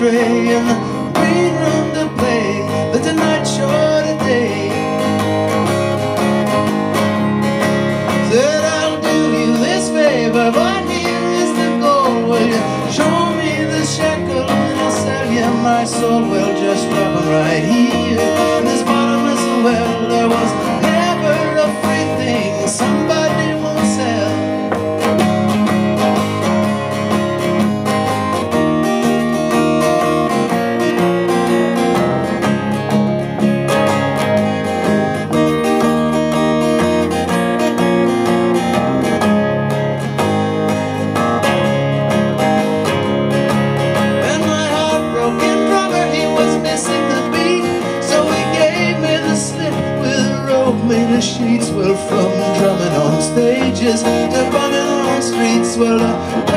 stay in the green room to play the tonight show today. Said I'll do you this favor, but here is the gold. Will you show me the shekel and I'll sell you my soul? Well, just drop right here of sheets. Well, from drumming on stages to bumming on streets, well, I